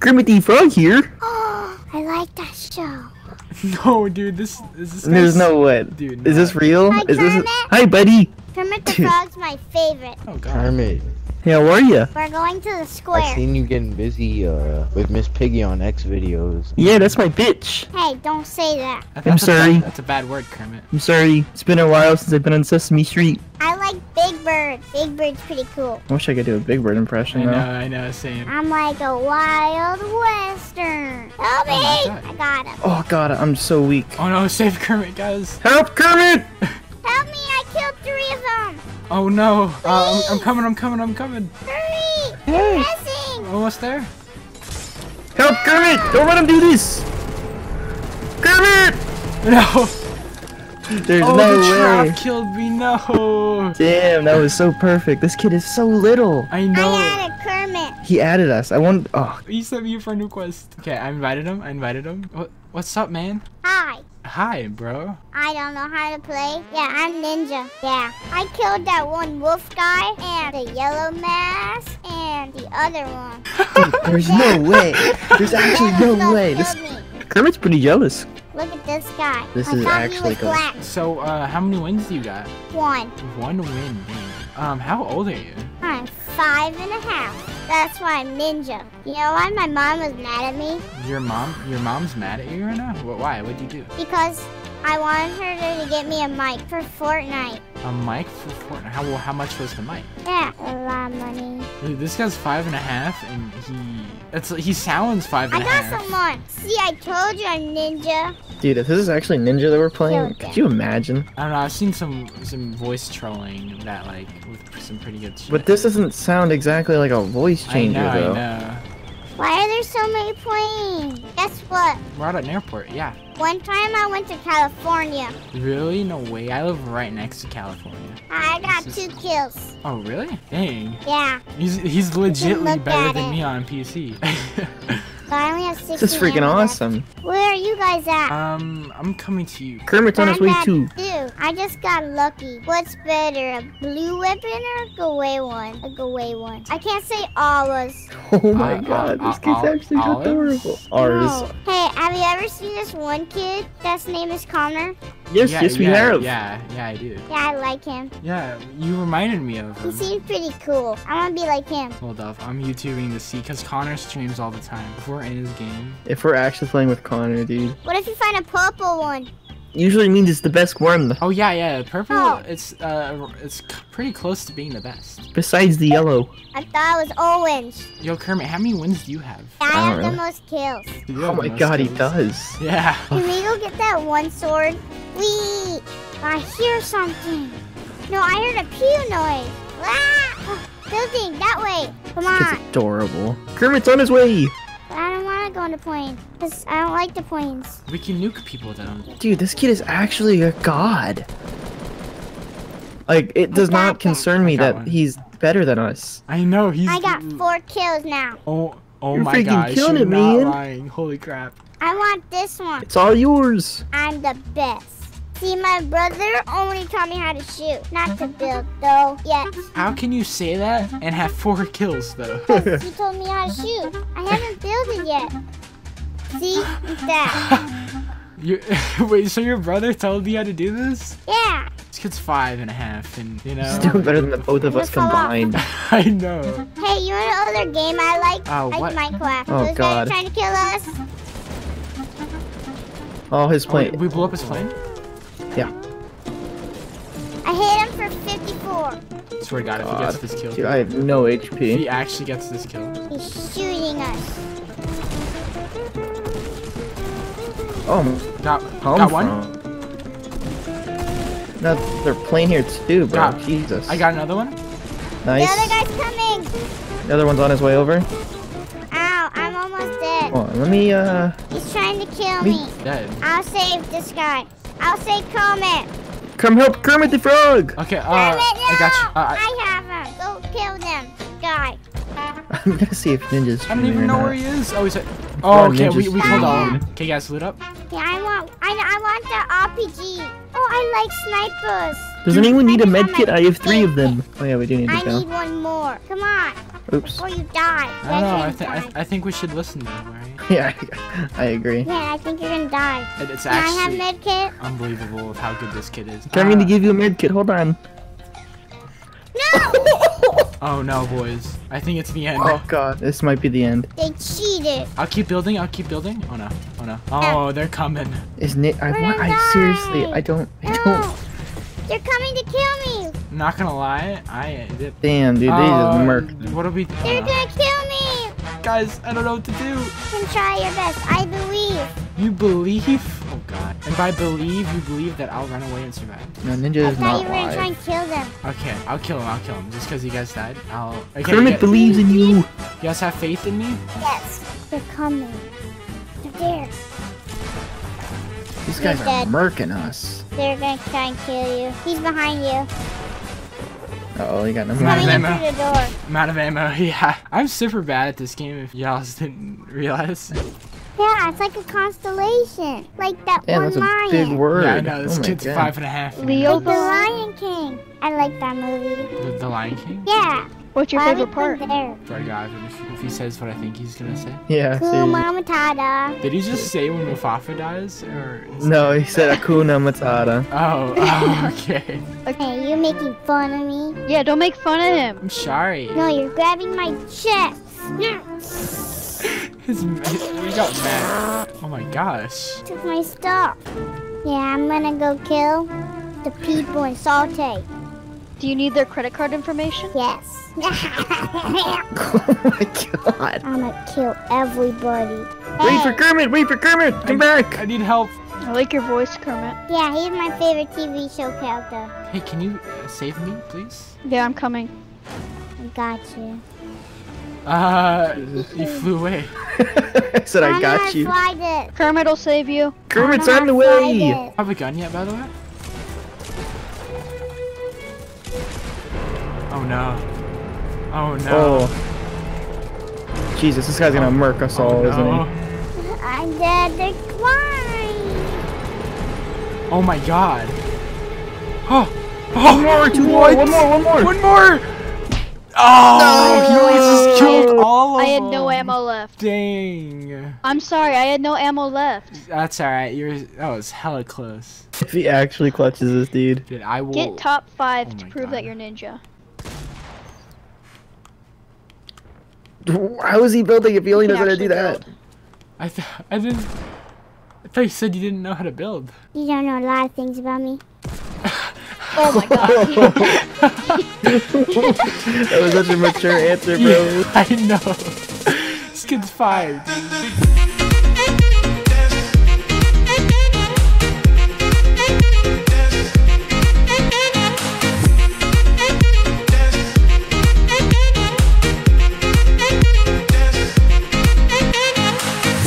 Kermit the Frog here. Oh, I like that show. No, dude, this is this. There's no what. Dude, Is this real? Hi, Is this? Kermit. Hi, buddy. Kermit the Dude. Frog's my favorite. Oh god. Kermit, Hey, how are you? We're going to the square. I've seen you getting busy uh with Miss Piggy on X videos. Yeah, that's my bitch. Hey, don't say that. I think I'm that's a sorry. that's a bad word, Kermit. I'm sorry. It's been a while since I've been on Sesame Street. I like Big Bird. Big Bird's pretty cool. I wish I could do a Big Bird impression, I impression know, though. I know, same. I'm like a wild western. Help me! Oh God. I got him. Oh god, I'm so weak. Oh no, save Kermit, guys. Help, Kermit! Help me! I killed three of them. Oh no. Uh, I'm, I'm coming, I'm coming, I'm coming. Hurry! Hey. Missing. Almost there. Help, Kermit! Don't let him do this! Kermit! No. There's oh, no the way. trap killed me. No. Damn, that was so perfect. This kid is so little. I know. I added Kermit. He added us. I want. Oh, He sent me for a new quest. Okay, I invited him. I invited him. What? What's up, man? Hi. Hi, bro. I don't know how to play. Yeah, I'm ninja. Yeah. I killed that one wolf guy and the yellow mask and the other one. Dude, there's no way. There's actually Venom no way. This killed me. Kermit's pretty jealous. Look at this guy. This I is actually he was cool. black. So, uh, how many wins do you got? One. One win. Dang. Um, how old are you? I'm five and a half. That's why I'm ninja. You know why my mom was mad at me? Your mom? Your mom's mad at you right now? What? Why? What'd you do? Because I wanted her to get me a mic for Fortnite. A mic for Fortnite? How well, How much was the mic? Yeah, a lot of money. Dude, this guy's five and a half, and he. It's he sounds five I and a got half. someone. See, I told you I'm ninja. Dude, if this is actually Ninja that we're playing, Killed could you imagine? I don't know. I've seen some some voice trolling that like with some pretty good shit. But this doesn't sound exactly like a voice I changer, know, though. I know. Why are there so many planes? Guess what? We're at an airport. Yeah. One time I went to California. Really? No way. I live right next to California. I got This two is- kills. Oh, really? Dang. Yeah, He's he's legitly better than it. me on PC. but I only have 60 This is freaking ammo left. awesome. Where are you guys at? um, I'm coming to you. Kermit's on his I'm way too. two. I just got lucky. What's better, a blue weapon or a go away one? A go away one. I can't say always. Oh my Uh, god, uh, this kid's uh, actually olives? adorable. Ours. No. Hey, have you ever seen this one kid that's name is Connor? Yes, yeah, yes, we yeah, have. Yeah, yeah, I do. Yeah, I like him. Yeah, you reminded me of him. He seems pretty cool. I want to be like him. Hold up, I'm YouTubing to see, cause Connor streams all the time. If we're in his game, If we're actually playing with Connor, dude. What if you find a purple one? Usually means it's the best one, Oh yeah, yeah. Purple. Oh. It's uh, it's pretty close to being the best. besides the yellow. I thought it was orange. Yo, Kermit, how many wins do you have? I, I have don't the most kills. Oh my the most god, he does. Yeah. Can we go get that one sword? Wee! I hear something. No, I heard a pew noise. Ah! Building, that way. Come It's on. adorable. Kermit's on his way. But I don't want to go on the plane. Because I don't like the planes. We can nuke people though. Dude, this kid is actually a god. Like, it does got not that. concern me that one. he's better than us. I know he's. I got four kills now. Oh, oh You're my freaking gosh, killing you're it, not man. lying. Holy crap. I want this one. It's all yours. I'm the best. See, my brother only taught me how to shoot. Not to build, though, yet. How can you say that and have four kills though? Because he told me how to shoot. I haven't built it yet. See? It's that. you wait, so your brother told you how to do this? Yeah. This kid's five and a half, and you know. He's doing better than the both of us combined. I know. Hey, you know another game I like? Oh, like what? Minecraft. Oh, Those God. guys trying to kill us? Oh, his Oh, plane. we blew up his plane. Yeah. I hit him for 54. Swear to God, if he gets this kill, Dude, I have no if HP. he actually gets this kill, He's shooting us. Oh, got come got one. No, they're playing here too, bro. Got- Jesus. I got another one. nice. The other guy's coming. The other one's on his way over. Ow, I'm almost dead. Hold on, let me, uh... He's trying to kill Me- me. Dead. I'll save this guy. I'll save Kermit. Come help Kermit the Frog! Okay, uh, Damn it, I got you. no! Uh, I, I have him. Go kill them. Guy. I'm gonna see if Ninja's I don't even or know not. where he is. Oh, he's at. On, Oh, okay, we, Ninja's we killed all. streaming. Okay, guys, loot up. Yeah, I want I, I want the RPG. Oh, I like snipers. Does anyone need a I med kit? I have three of them. Oh yeah, we do need I to go. need one more. Come on. Oops. Or you die. I don't know. I, That's th- I, th- I think we should listen to him, right? Yeah, I, I agree. Yeah, I think you're gonna die. It- It's Can I have actually med kit? unbelievable of how good this kid is. Can I mean to Ah. give you a med kit? Hold on. No! Oh no, boys. I think it's the end. Oh god, this might be the end. they cheated. I'll keep building. I'll keep building. Oh no. Oh no. Oh, they're coming. Is Nick? I want. I seriously. I don't. I No! don't. They're coming to kill me! I'm not gonna lie. I did. Damn, dude, they Uh, just murked. What are we? They're uh, gonna kill me! guys, I don't know what to do. You can try your best. I believe. You believe? God. And by believe, you believe that I'll run away and survive. No, Ninja I is thought not you were gonna try and kill them. Okay, I'll kill him. I'll kill him. Just because you guys died, I'll. Okay, Kermit you, guys, believes in you. you guys have faith in me? Yes. They're coming. They're there. These guys He's are dead. murking us. They're gonna try and kill you. He's behind you. Uh oh, you got no Come on, Coming in Emma. through the door. I'm out of ammo. Yeah, I'm super bad at this game. If y'all didn't realize. Yeah, it's like a constellation. Like that Damn, one that's a lion. big word. Yeah, I know. This oh kid's God. five and a half. Leo Like the Lion King. I like that movie. The, the Lion King. Yeah. What's your Why favorite we part? put There. Sorry, guys. If, if he says what I think he's gonna say. Yeah. Cool seriously. Mama Tada. Did he just say when Mufasa dies, or? is- No, he said Akuna Matata. Oh, oh, okay. Hey, you making fun of me? Yeah, don't make fun of him. I'm sorry. No, you're grabbing my chest. No. His, we got mad. Oh my gosh. Took my stuff. Yeah, I'm gonna go kill the people in Salty. Do you need their credit card information? Yes. oh my god. I'm gonna kill everybody. Wait for Kermit! Wait for Kermit! Come back! I need help. I like your voice, Kermit. Yeah, he's my favorite TV show character. Hey, can you uh, save me, please? Yeah, I'm coming. I got you. Uh, you flew away. I said I I'm got gonna you. Fly this. Kermit will save you. Kermit's on the gonna fly way! this. Have a gun yet, by the way? Oh no. Oh no. Oh. Jesus, this guy's gonna murk us all, oh, isn't he? I'm dead. They're flying. Oh my god. Oh. One more, two more, one more, one more! One more! Oh, he just killed all of I had them. no ammo left. Dang. I'm sorry, I had no ammo left. That's alright. You're that was hella close. If he actually clutches this dude. Dude, I will. Get top five Oh to prove God. that you're ninja. How is he building if he only You knows how to do actually that? build. I th I didn't. I thought you said you didn't know how to build. You don't know a lot of things about me. Oh my god. That was such a mature answer, bro. Yeah, I know. this kid's five, dude.